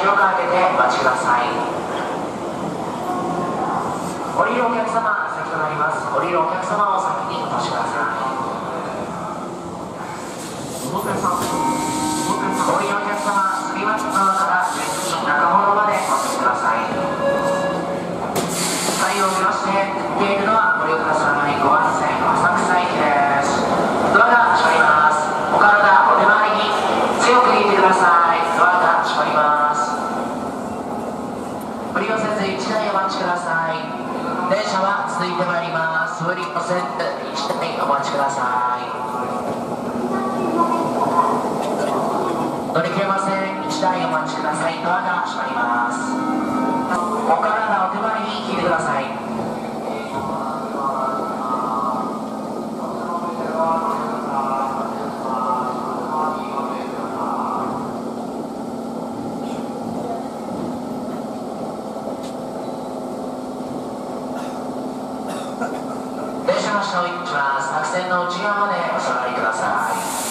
広く開けてお待ちください降りるお客様先となります。降りるお客様を先にお越しください降りるお客様すみません側から中ほどまでお待ちください左右を見まして見えるのはご利用くださいご安全浅草駅ですドアが閉まりますお体お手回りに強く握ってくださいドアが閉まります無理をせず1台お待ちください電車は続いてまいります無理をせず1台お待ちください。乗り切れません。1台お待ちください。ドアが閉まります。お体お手前に引いてください。足の下を行きます白線の内側までお座りください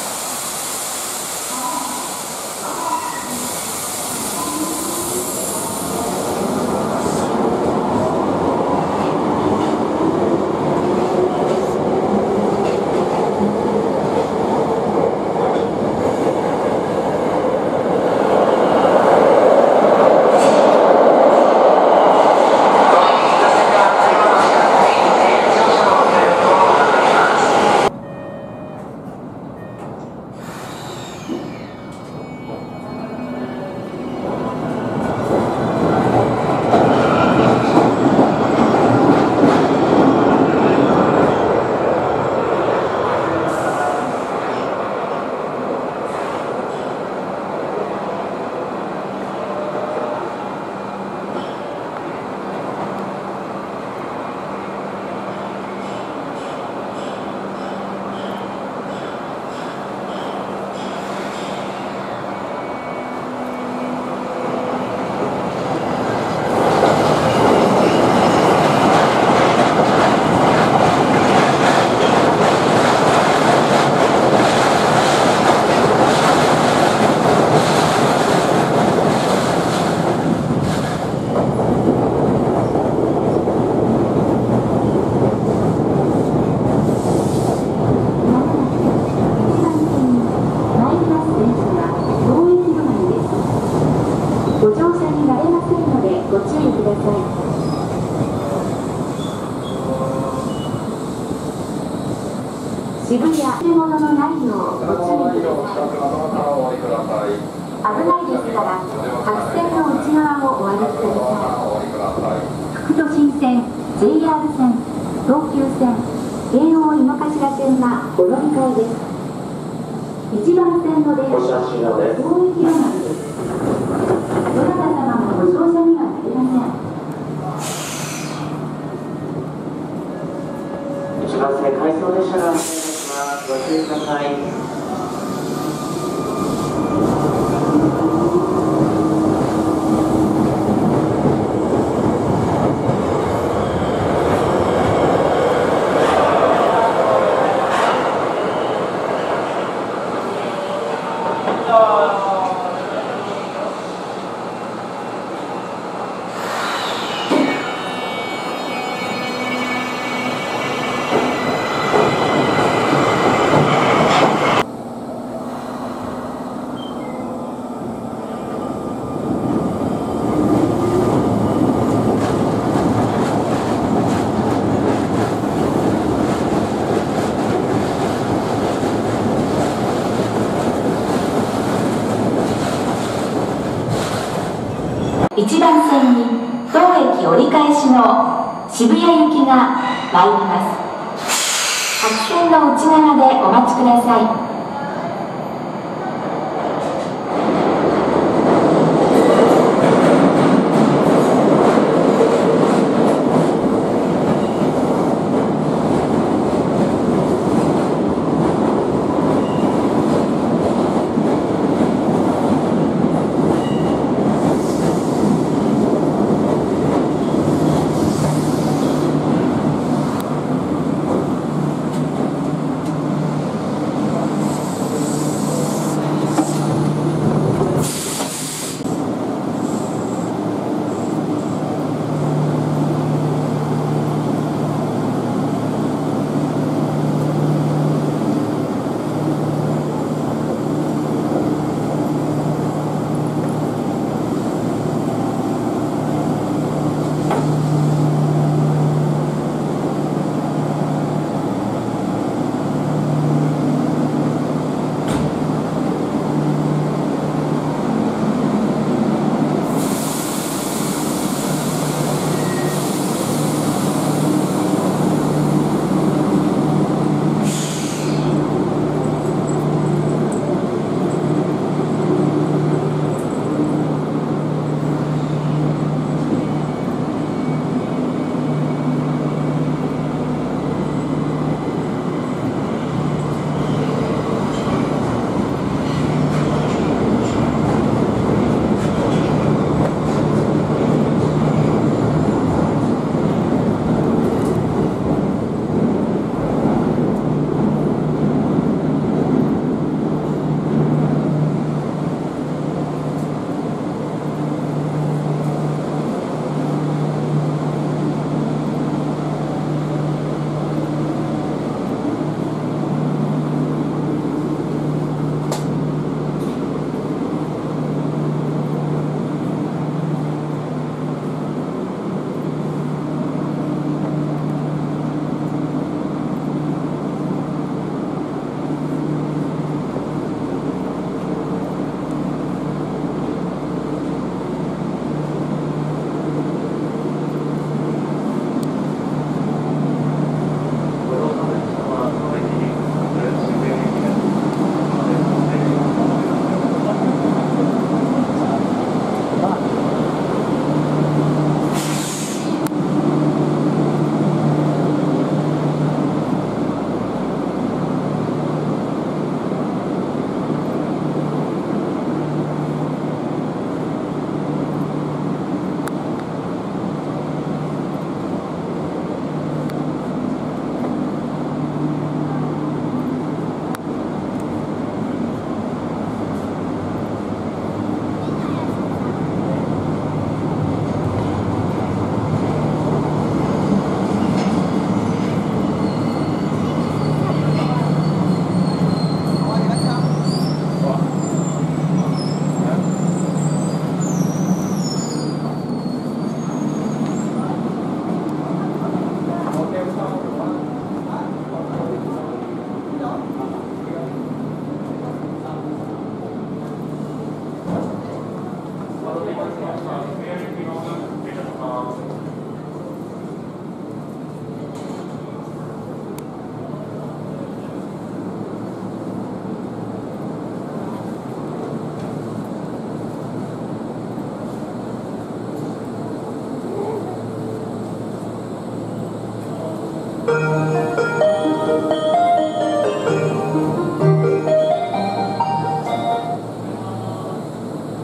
ご乗車になれませんのでご注意ください。渋谷建物のないようご注意ください。危ないですから白線の内側をお歩きください。副都心線 JR 線東急線京王井の頭線がお乗り換えです。一番線の電車大駅止まりです。もご乗車にはなりません。一番線回送列車が発車いしますご注意ください1番線に当駅折り返しの渋谷行きが参ります。発線の内側でお待ちください。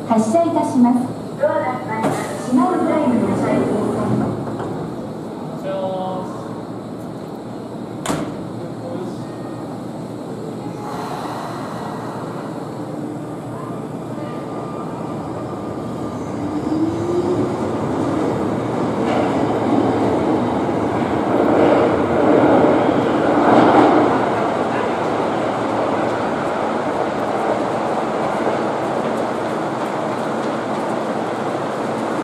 発車いたします。ドアがます。